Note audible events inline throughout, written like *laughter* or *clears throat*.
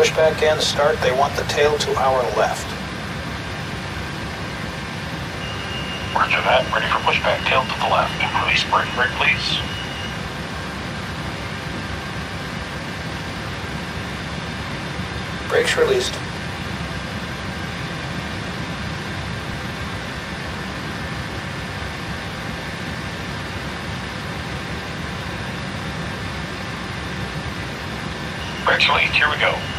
pushback and start, they want the tail to our left. Roger that. Ready for pushback. Tail to the left. Release brake brake, please. Brakes released. Brakes released. Here we go.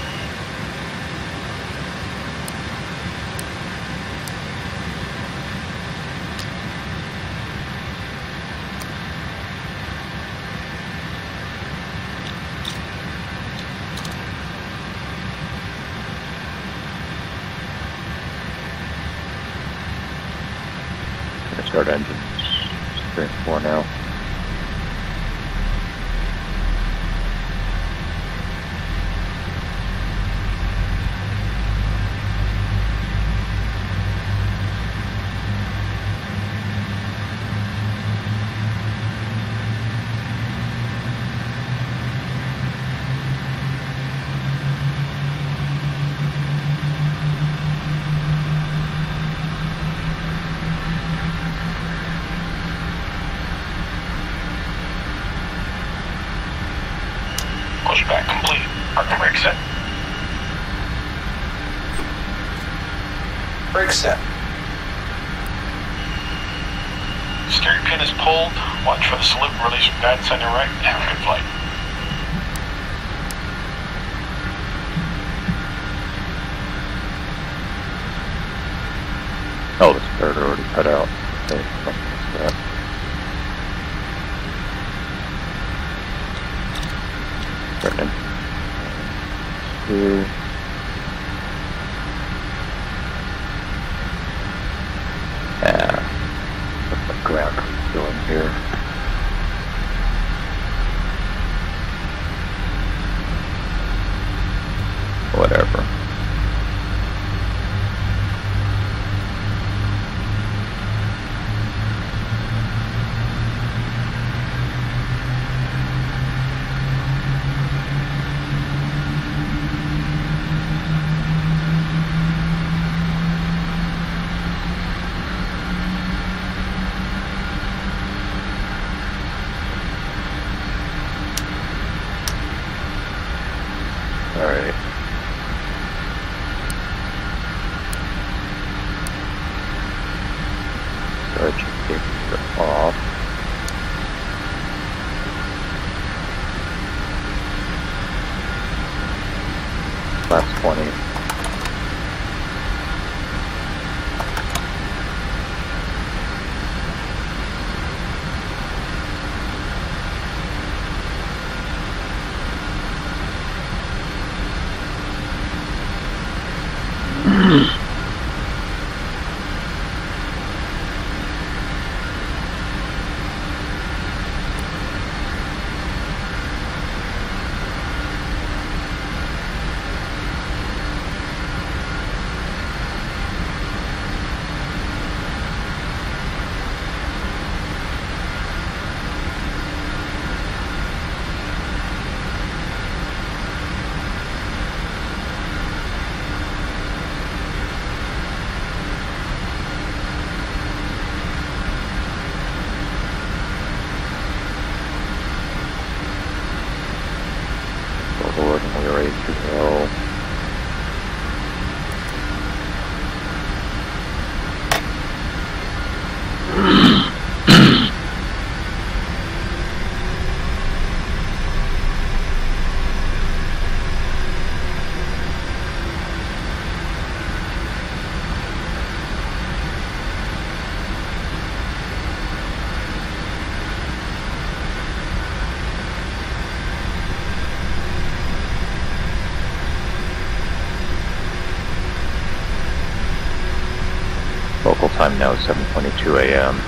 now 7.22 a.m.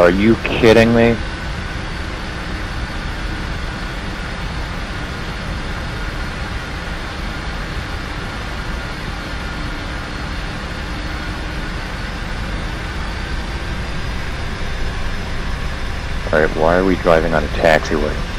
Are you kidding me? Alright, why are we driving on a taxiway?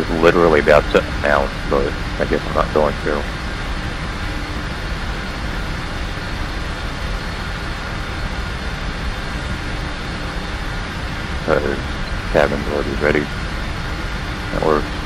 Was literally about to announce, but I guess I'm not going to. Because cabin's already ready. That works.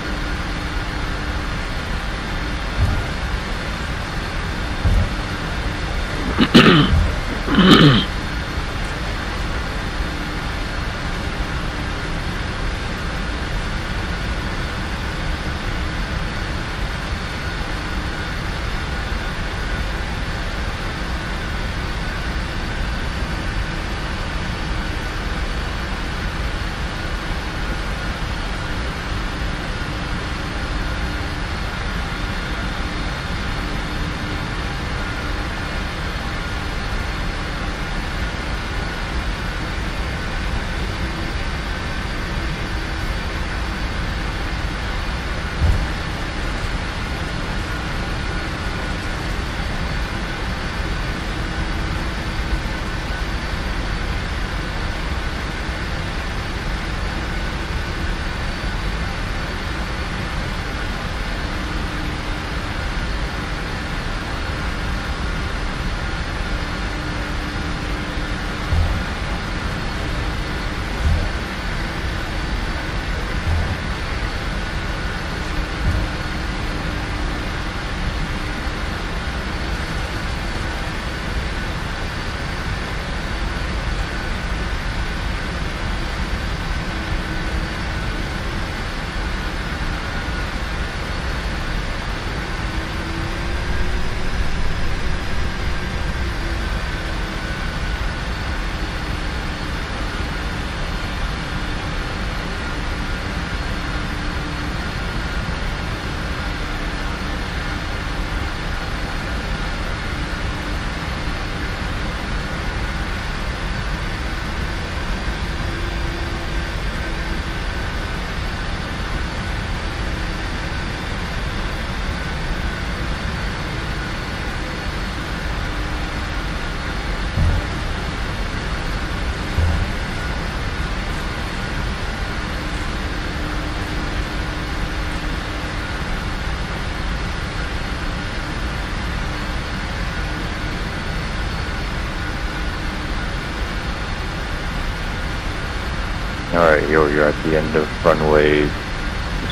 You're, you're at the end of runway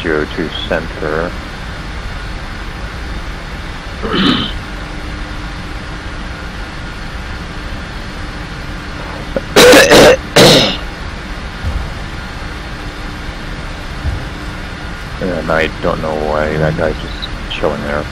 02 center. *coughs* and I don't know why that guy's just chilling there.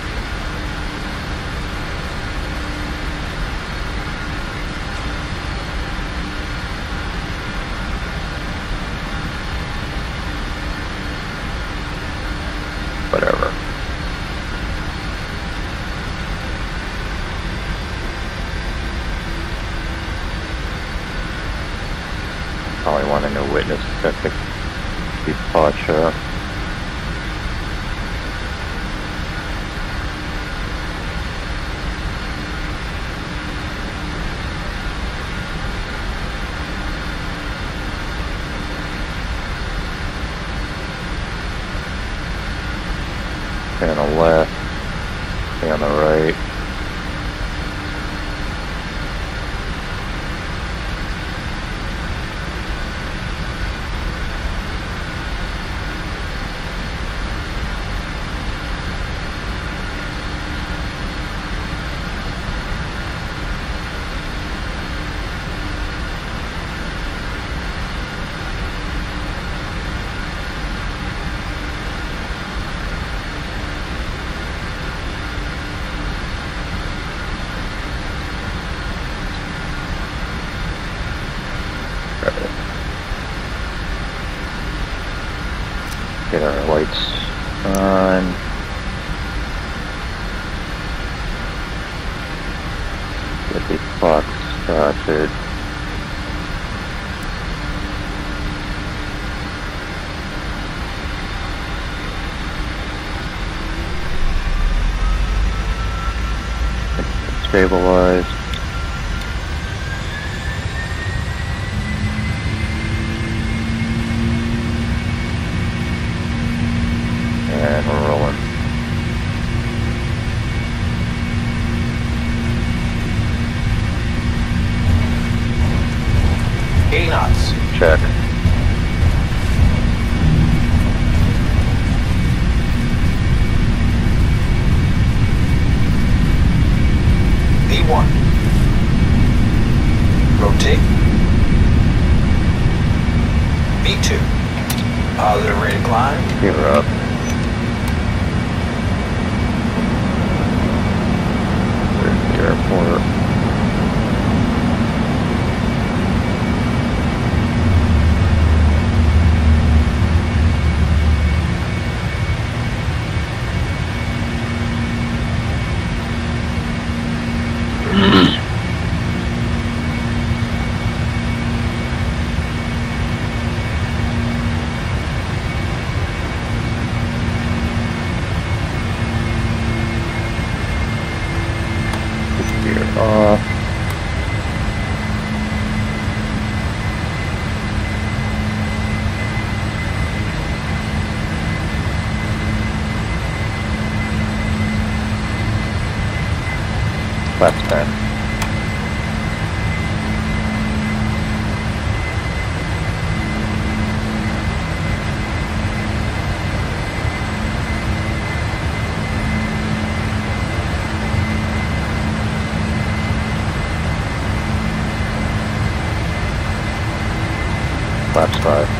Stabilized. And we're rolling. Eighty knots. Check. V1. Rotate. V2. Positive rate of climb. You're up. There's the airport. Gear off. Flaps ten. Flaps five.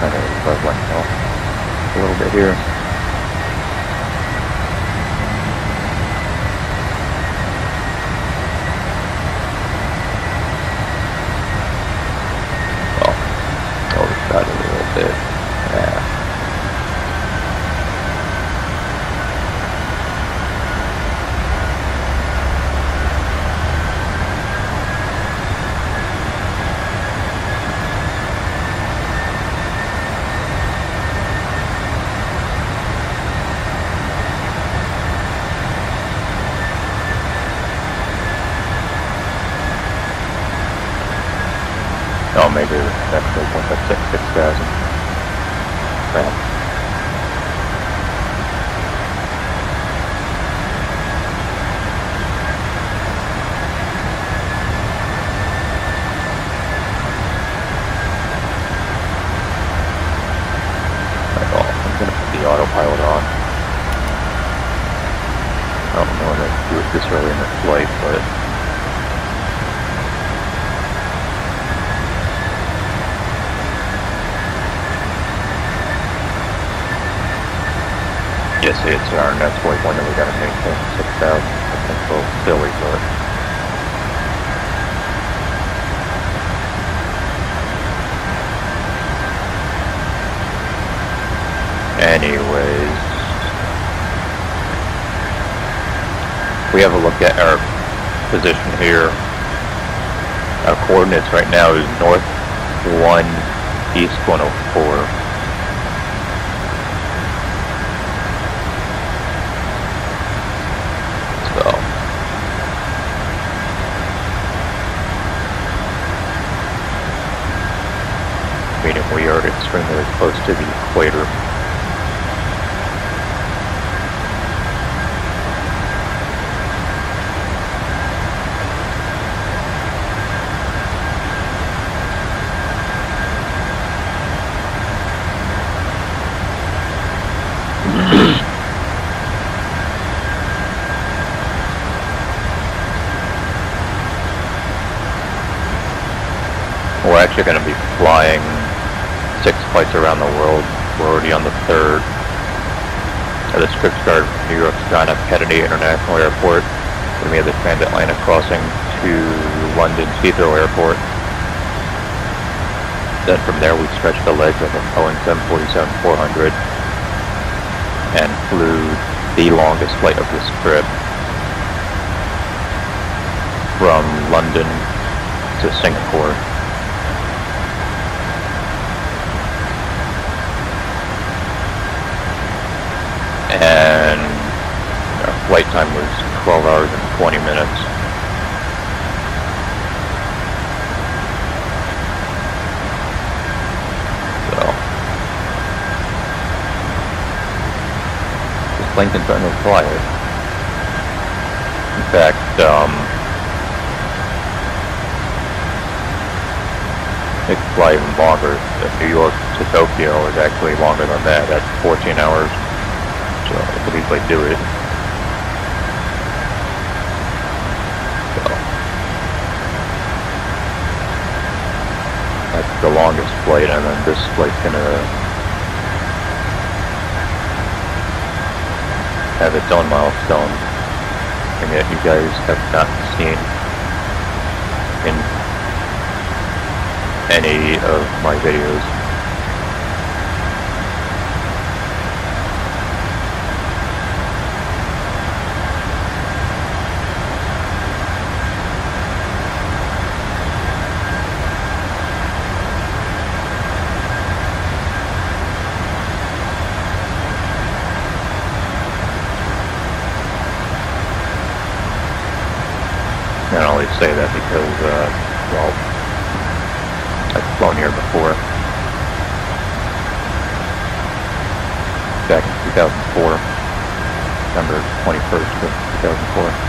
Kind of. A little bit here. Oh, overshot a little bit. Yeah. Oh, maybe that's the one that's at 6,000. Crap. Like, oh, I'm gonna put the autopilot on. I don't know when to do it this early in the flight, but Yes, it's our next waypoint that we gotta maintain six thousand. That's a little silly, but anyways, we have a look at our position here. Our coordinates right now is north one, east one oh four. So. Meaning we are extremely close to the equator. We're actually going to be flying six flights around the world. We're already on the third. Uh, the script start New York's John F. Kennedy International Airport. Then we have the transatlantic crossing to London's Heathrow Airport. Then from there we stretched the legs of a Boeing 747-400 and flew the longest flight of this trip from London to Singapore. and our flight time was 12 hours and 20 minutes. So, this plane can certainly fly it. In fact, um, it could fly even longer. New York to Tokyo is actually longer than that. That's 14 hours so I believe I do it. So that's the longest flight, and then this flight's gonna uh, have its own milestone, and yet you guys have not seen in any of my videos. And I only say that because, uh, well, I've flown here before. Back in 2004. December 21st of 2004.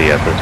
Sea at this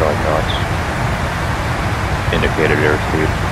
365 knots. Indicated airspeed.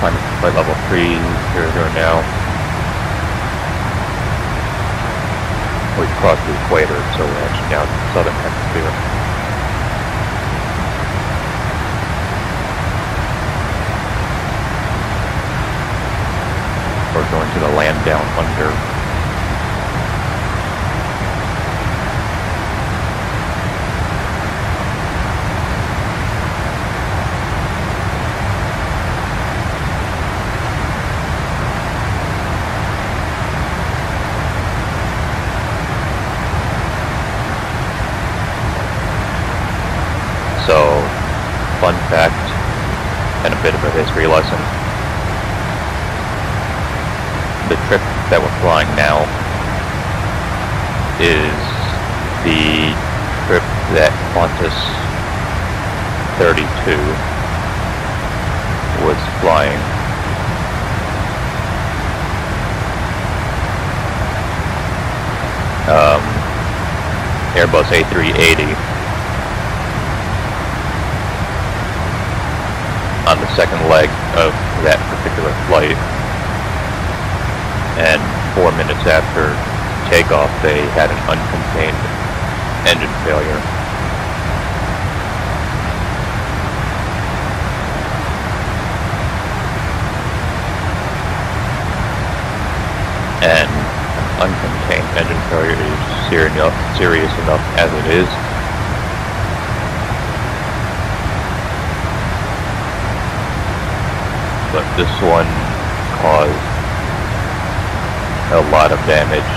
Climate flight level 3, here, here now. We've crossed the equator, so we're actually the southern hemisphere. We're going to the land down under. So, fun fact, and a bit of a history lesson. The trip that we're flying now is the trip that Qantas 32 was flying. Um, Airbus A380 on the second leg of that particular flight. And four minutes after takeoff, they had an uncontained engine failure. And uncontained engine failure is serious enough, serious enough as it is. But this one caused a lot of damage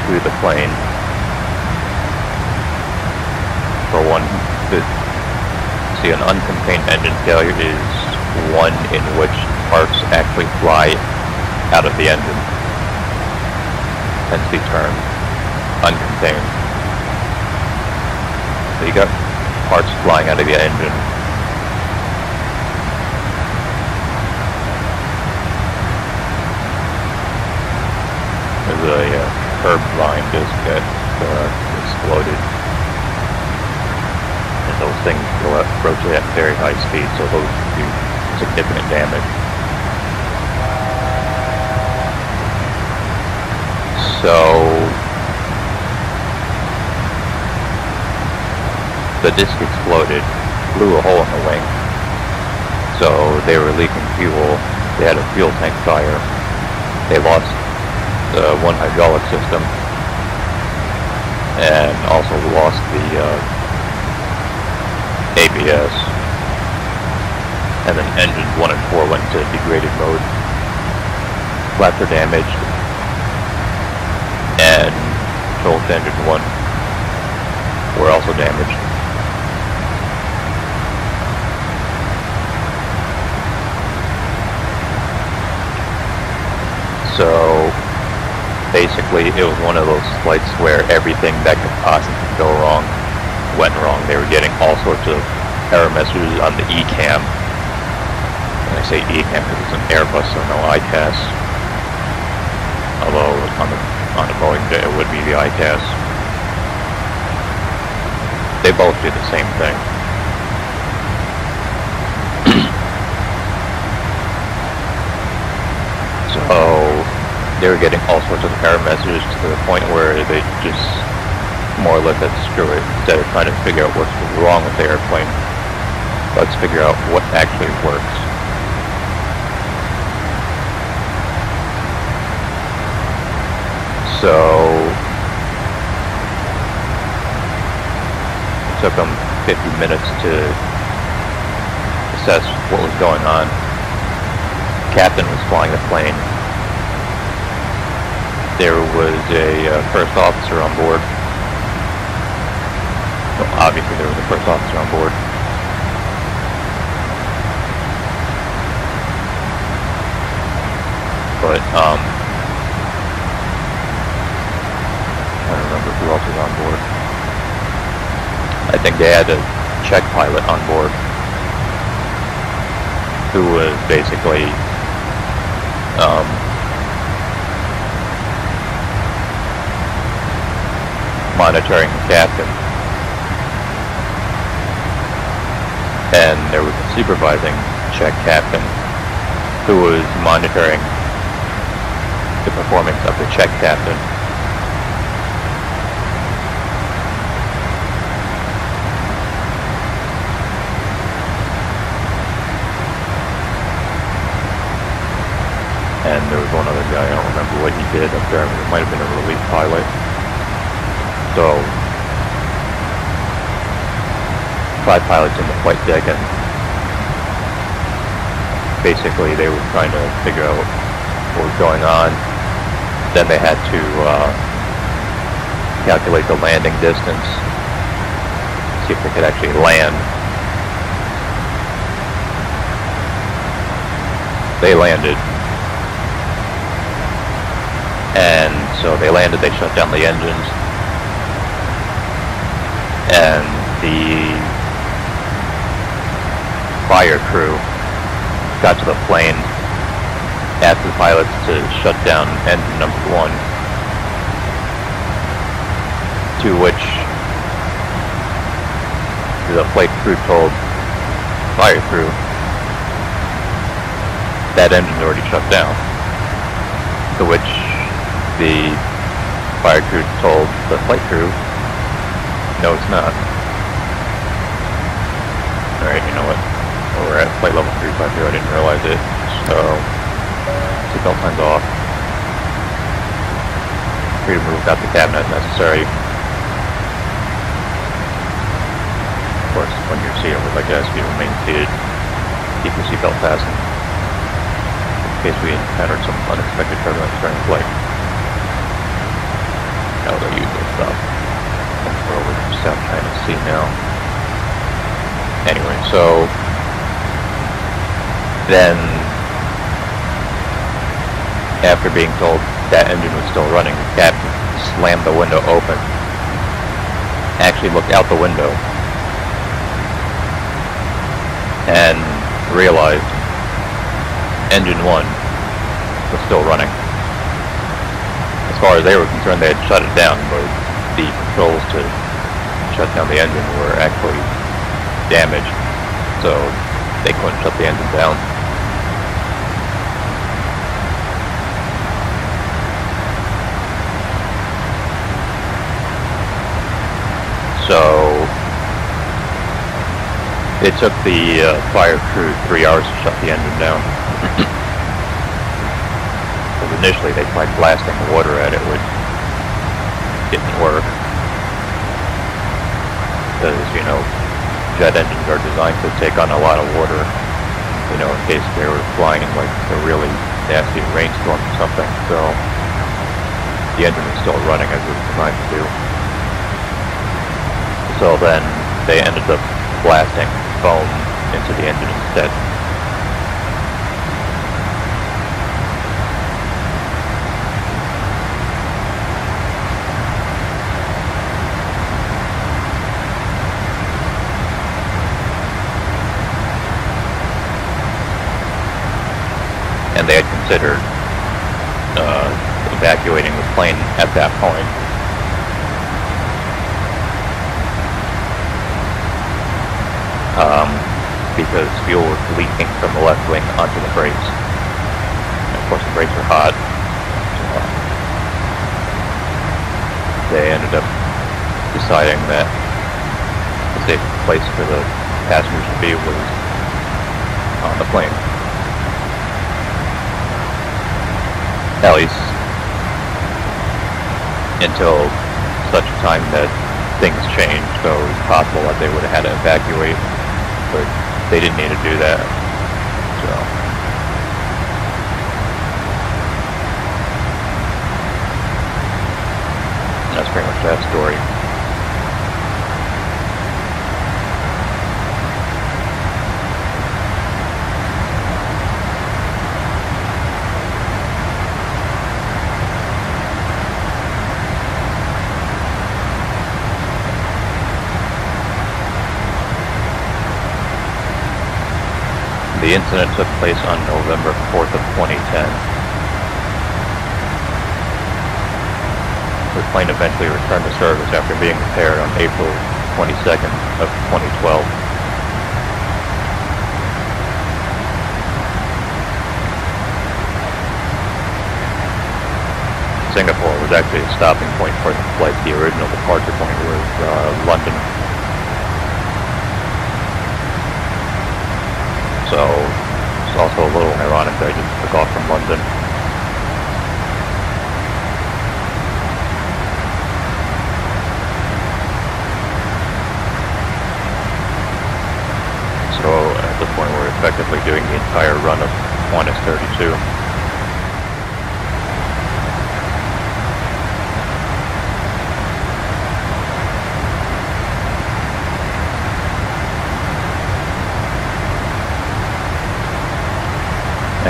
to the plane. For one, the, see an uncontained engine failure is one in which parts actually fly out of the engine. Hence the term uncontained. So you got parts flying out of the engine. There's a uh, curb line that uh, exploded. And those things go up, rotate at very high speed, so those do significant damage. So the disc exploded, blew a hole in the wing. So they were leaking fuel. They had a fuel tank fire. They lost the one hydraulic system and also lost the uh, ABS. And then engines 1 and 4 went into degraded mode. Flaps are damaged. And to engine 1 were also damaged. So basically it was one of those flights where everything that could possibly go wrong went wrong. They were getting all sorts of error messages on the ECAM. When I say ECAM, it's an Airbus, so no EICAS. Although on the on the Boeing it would be the EICAS. They both do the same thing. so they were getting all sorts of error messages to the point where they just more or less said screw it instead of trying to figure out what's wrong with the airplane. Let's figure out what actually works. So it took them 50 minutes to assess what was going on. Captain was flying the plane there was a uh, first officer on board. Obviously there was a first officer on board. But, um, I don't remember who else was on board. I think they had a check pilot on board who was basically, um, monitoring the captain. And there was a supervising check captain who was monitoring the performance of the check captain. And there was one other guy, I don't remember what he did up there. It might have been a relief pilot. So, five pilots in the flight deck and basically they were trying to figure out what was going on. Then they had to uh, calculate the landing distance, see if they could actually land. They landed. And so they landed, they shut down the engines, and the fire crew got to the plane, asked the pilots to shut down engine number one, to which the flight crew told fire crew that engine's already shut down. To which the fire crew told the flight crew no, it's not. Alright, you know what? Well, we're at flight level 350, I didn't realize it. So, seatbelt signs off. free to move out the cabin as necessary. Of course, when you're seated, we'd like to ask you to remain seated. Keep your seatbelt fastened. In case we encountered some unexpected turbulence during flight. That was our usual stuff. We're over to South China Sea now. Anyway, so then after being told that engine was still running, the captain slammed the window open, actually looked out the window, and realized engine 1 was still running. As far as they were concerned, they had shut it down, but the controls to shut down the engine were actually damaged, so they couldn't shut the engine down. So it took the uh, fire crew three hours to shut the engine down. *clears throat* Initially they tried blasting water at it, which didn't work. Because, you know, jet engines are designed to take on a lot of water, you know, in case they were flying in like a really nasty rainstorm or something. So the engine was still running as it was designed to do. So then they ended up blasting foam into the engine instead. Considered uh, evacuating the plane at that point. um, because fuel was leaking from the left wing onto the brakes. And of course, the brakes are hot. So they ended up deciding that the safe place for the passengers to be was on the plane. At least until such time that things changed, so it was possible that they would have had to evacuate but they didn't need to do that. So. That's pretty much that story. The incident took place on November 4th of 2010. The plane eventually returned to service after being repaired on April 22nd of 2012. Singapore was actually a stopping point for the flight. The original departure point was uh, London. So it's also a little ironic that I just took off from London. So at this point we're effectively doing the entire run of Qantas 32.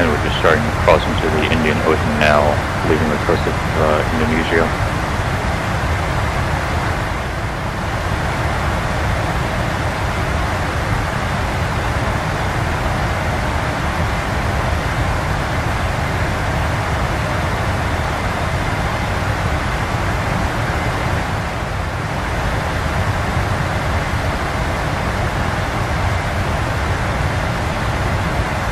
And we're just starting to cross into the Indian Ocean now, leaving the coast of uh, Indonesia.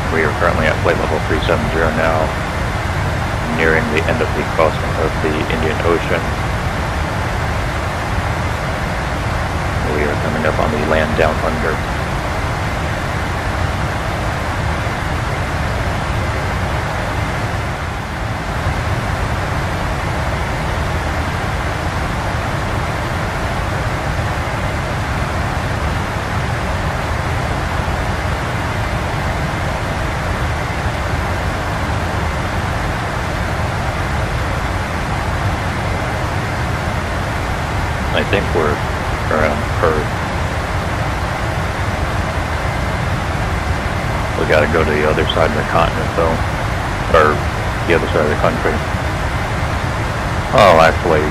We are currently at flight level 370 now, nearing the end of the crossing of the We are coming up on the land down under. I think we're around Perth. We gotta go to the other side of the continent though. Or the other side of the country. Oh, actually,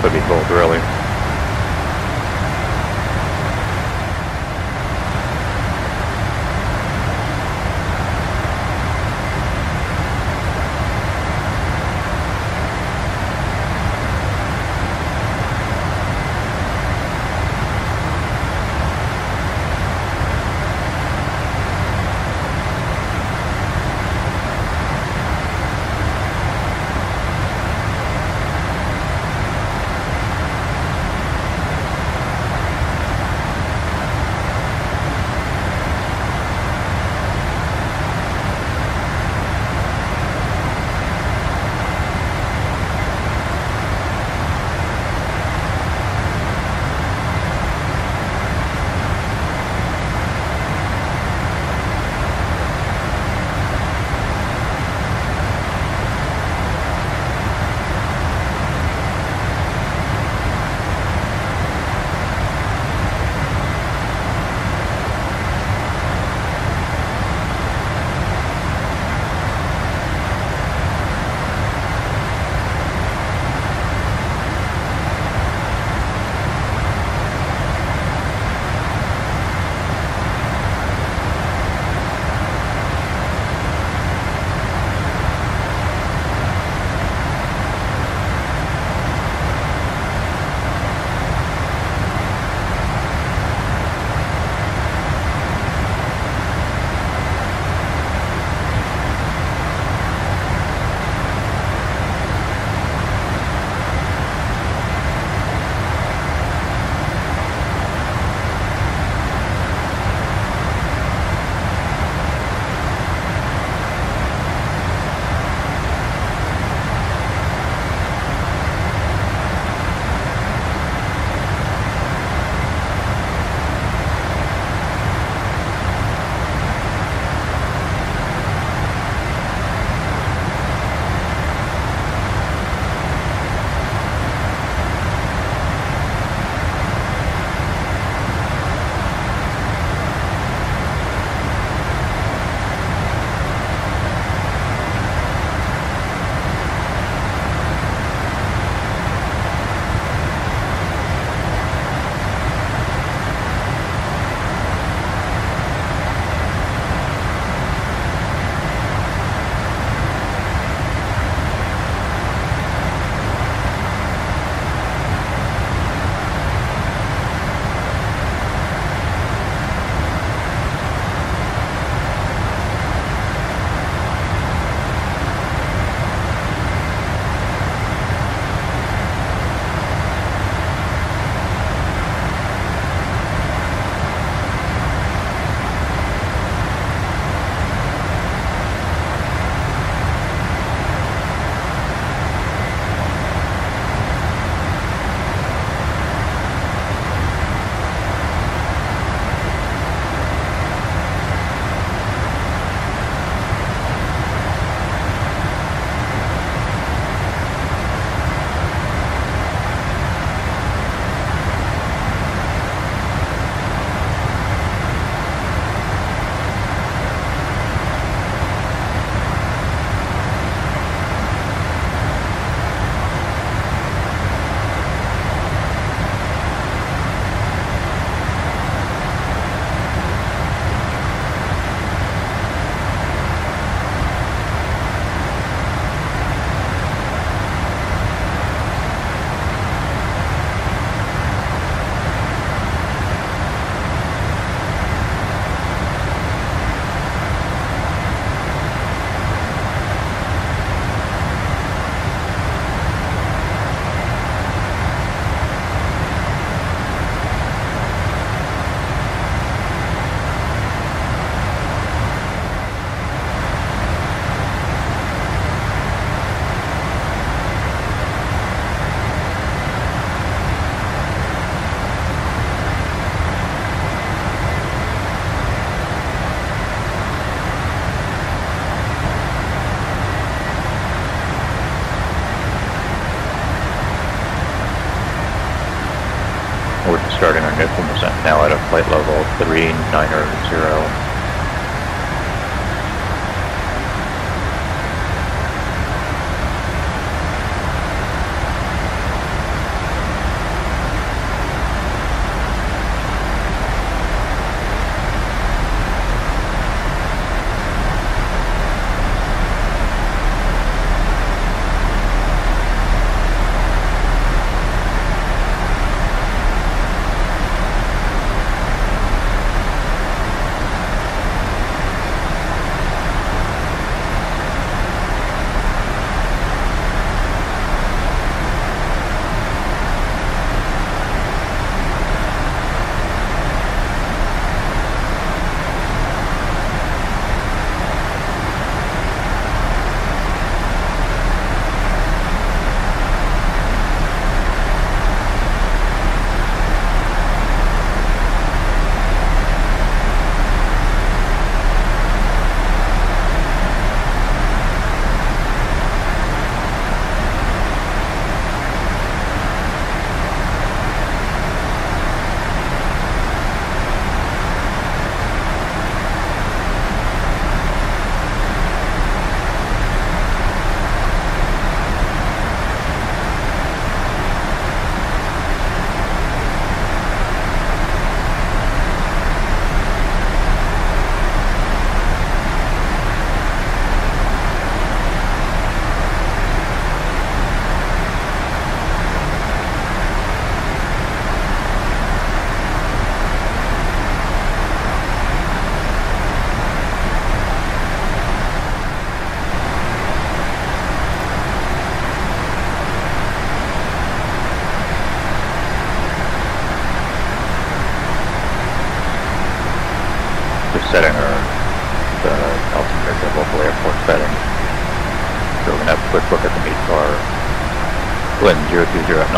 could be both really.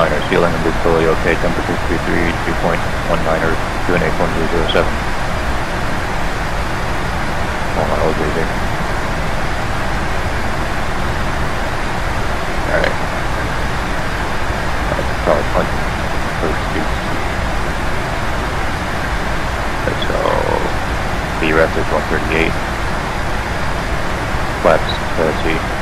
020 at 9er, ceiling and visibility okay, temperature 33, 2.19er, 2.8.007. All miles easy. Alright. That's probably fun. First speed. So, is 138. Flaps 30.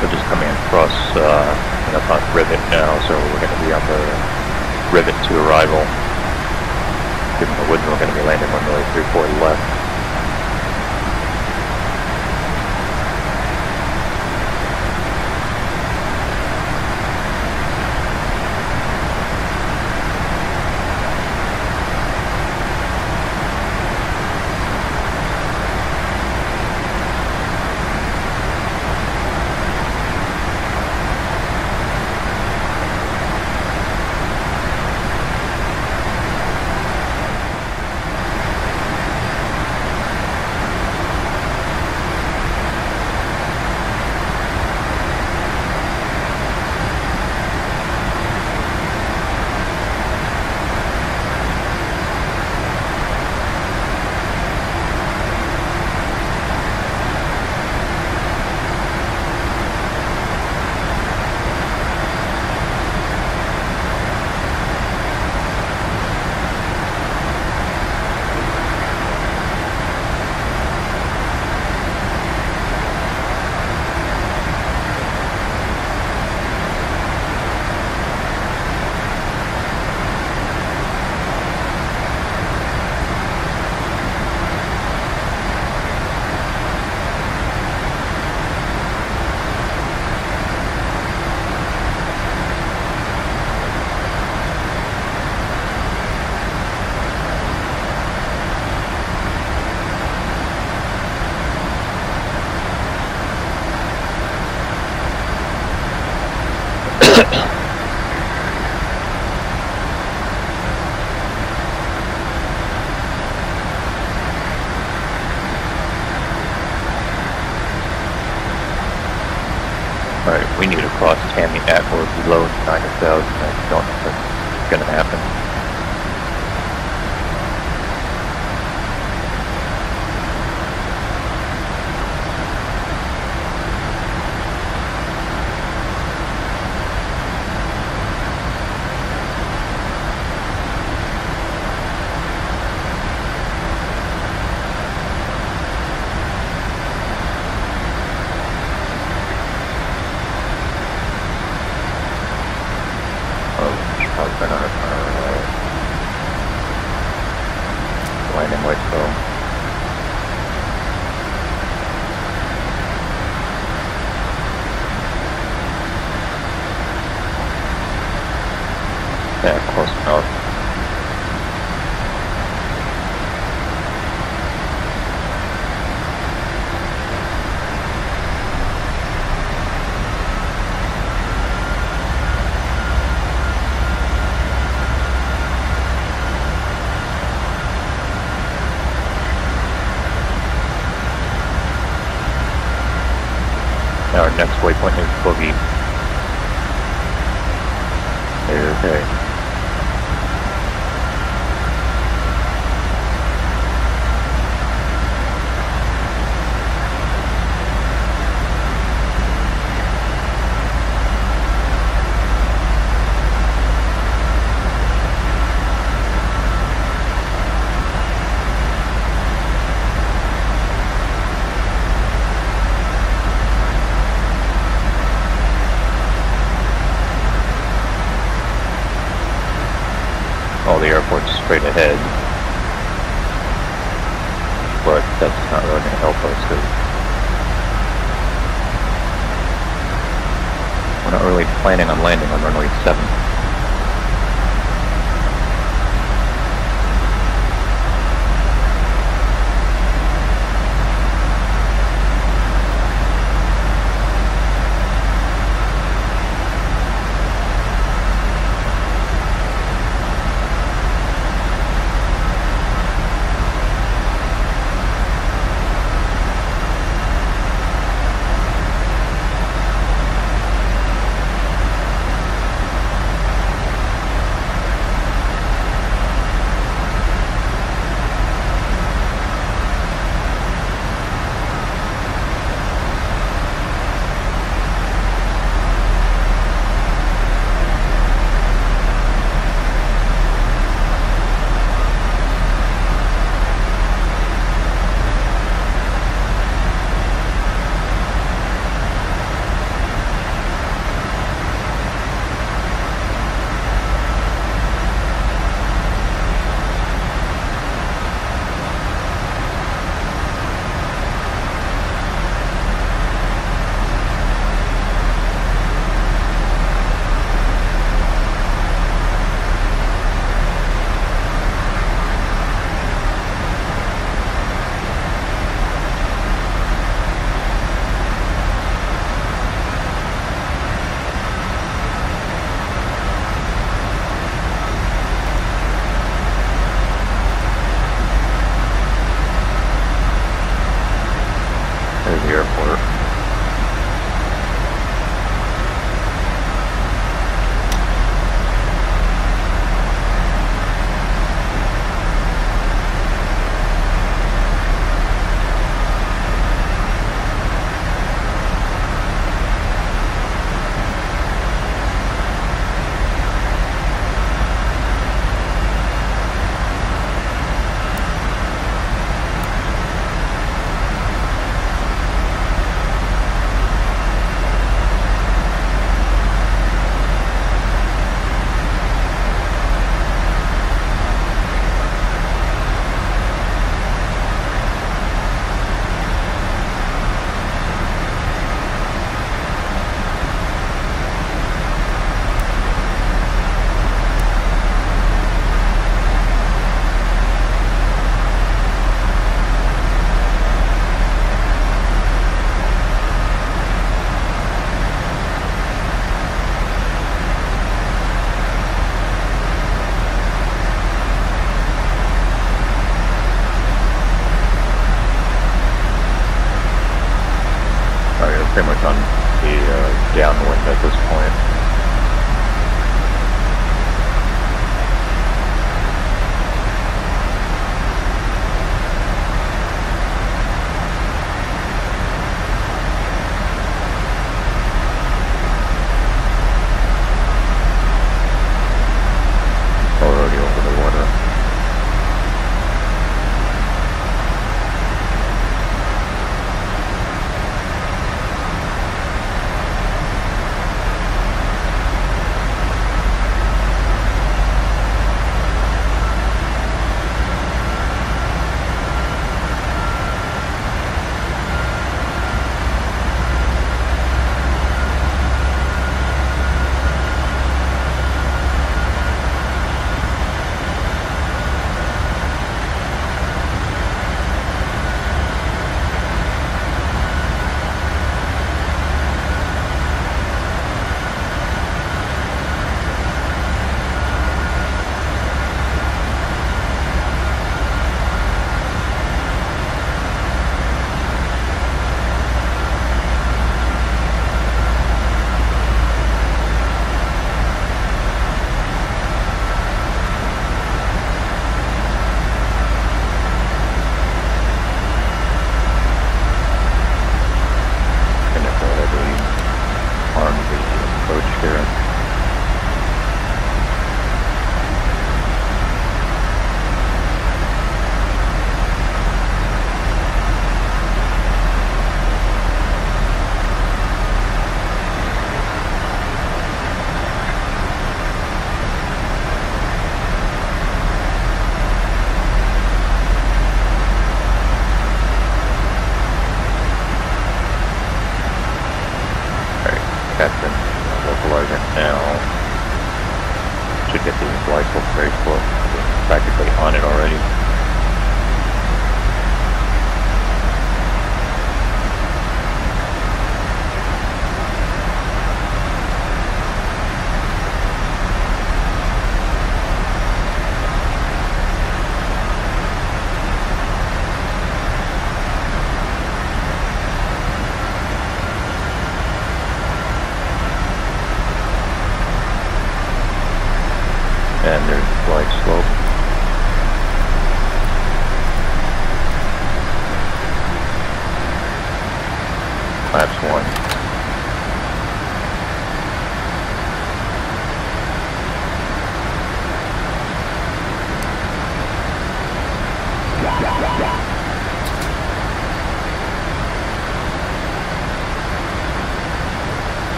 We're just coming across uh, up on Rivet now, so we're going to be on the Rivet to arrival. Given the wind, we're going to be landing runway 34 left. Next waypoint is Boogie. Okay.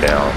down.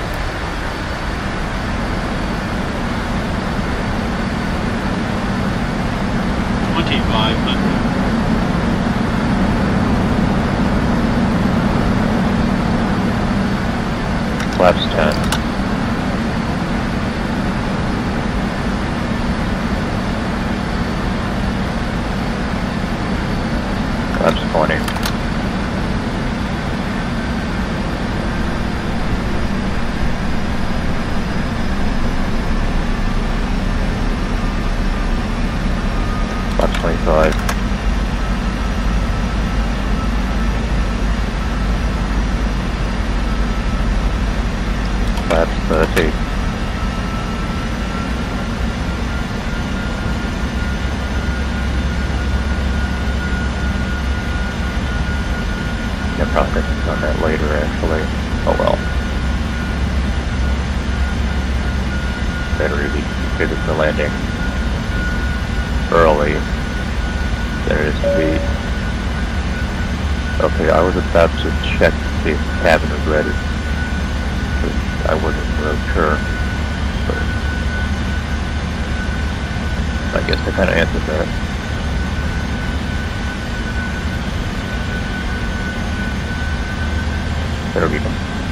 that'll be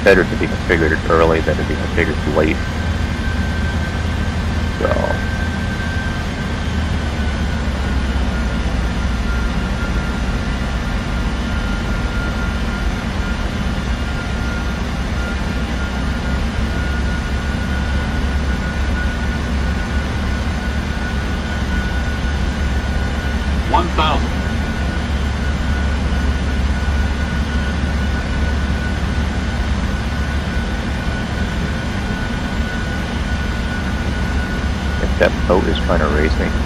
better to be configured early than to be configured late. So. trying to erase me.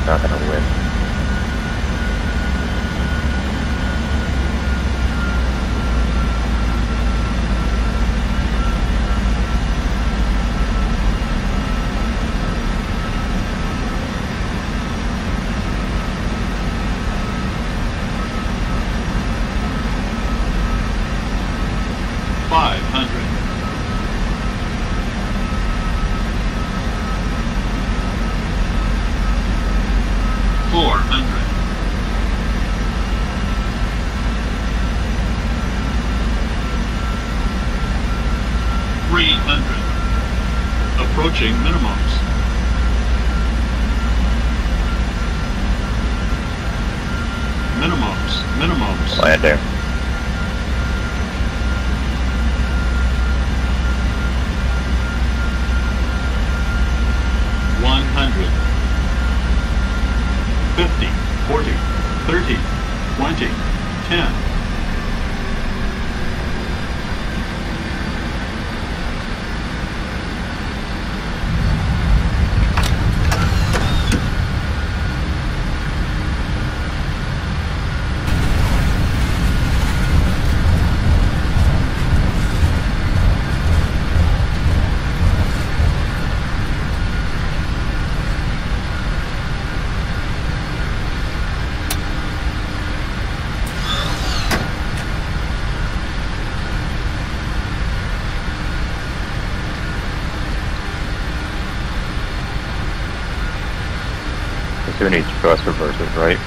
A3 needs thrust reversers, right?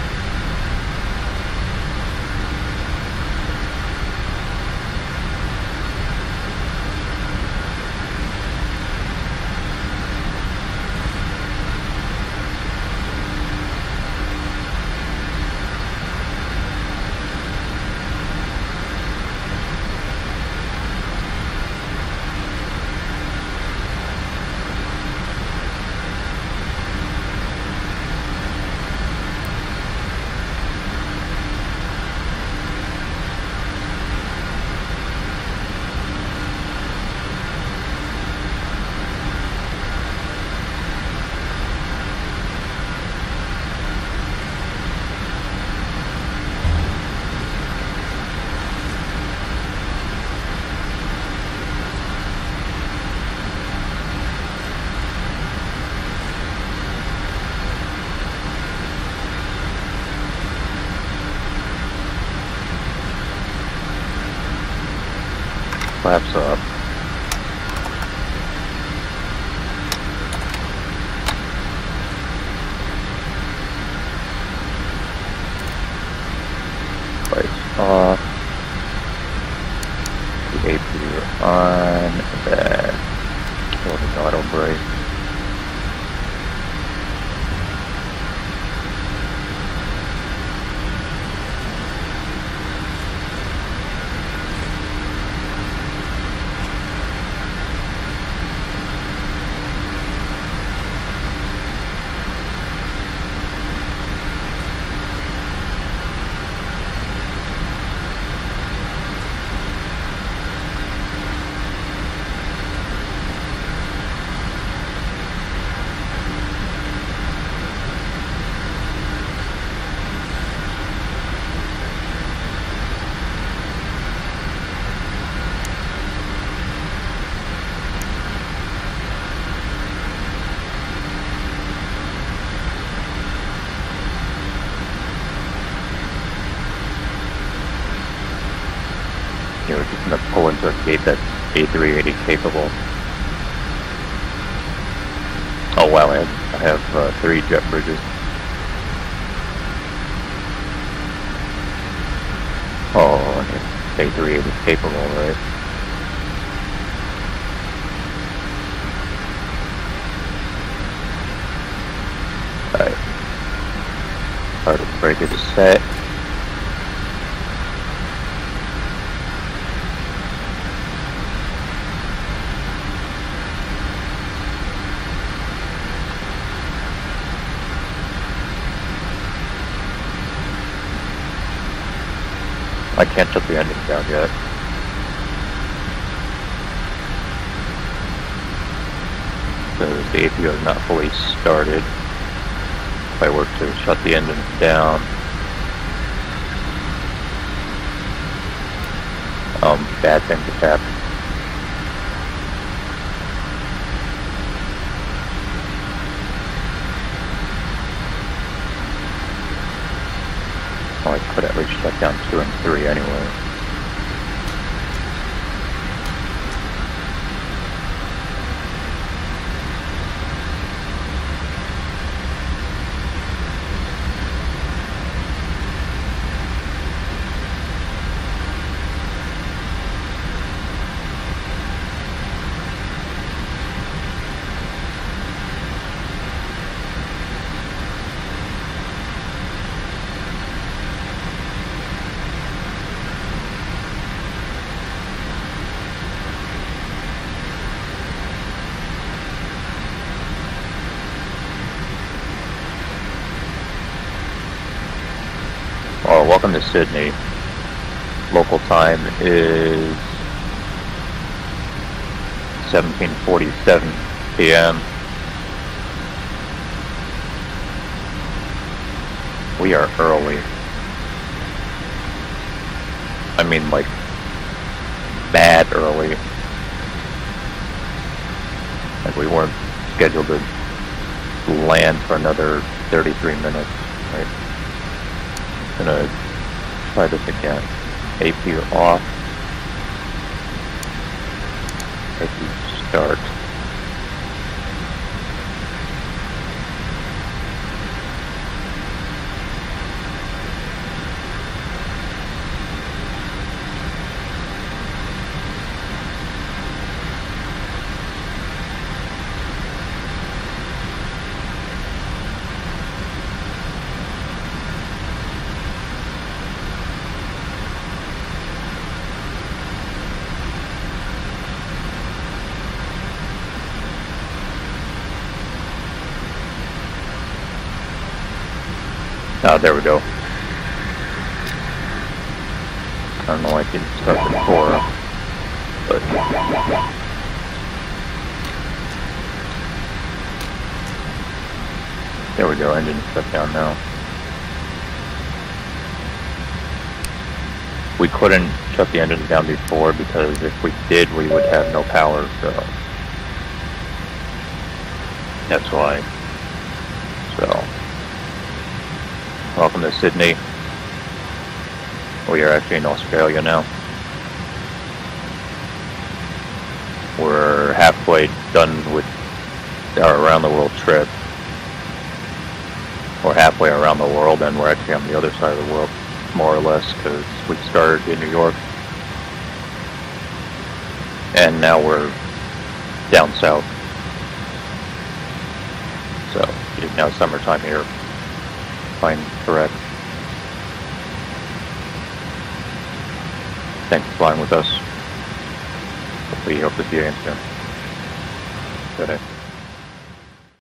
Gate that's A380 capable. Oh well, I have, I have uh, three jet bridges. Oh, and it's A380 capable, right? Alright. Break it set. I can't shut the engine down yet. Because the APU is not fully started. If I were to shut the engine down, um, bad things happen. Well, I could at least shut down two and three anyway. Well, welcome to Sydney. Local time is 17:47 p.m. We are early. I mean, like, bad early. Like, we weren't scheduled to land for another 33 minutes, right? I'm gonna try this again. AP off. AP start. There we go. I don't know why it didn't start before, but there we go. Engine shut down now. We couldn't shut the engine down before because if we did, we would have no power. So that's why. So welcome to Sydney. We are actually in Australia now. We're halfway done with our around the world trip. We're halfway around the world and we're actually on the other side of the world, more or less, because we started in New York. And now we're down south. So, it is now summertime here. Fine, correct. Thanks for flying with us. We hope to see you again soon. Good day.